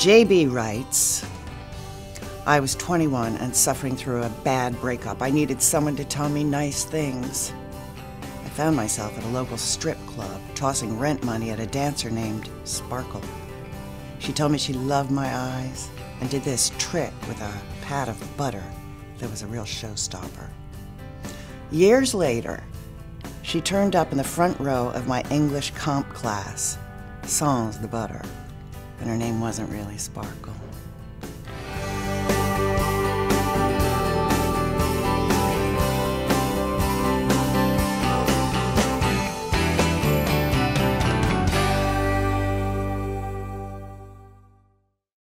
JB writes I was 21 and suffering through a bad breakup. I needed someone to tell me nice things. I found myself at a local strip club, tossing rent money at a dancer named Sparkle. She told me she loved my eyes and did this trick with a pat of butter that was a real showstopper. Years later, she turned up in the front row of my English comp class, sans the butter, and her name wasn't really Sparkle.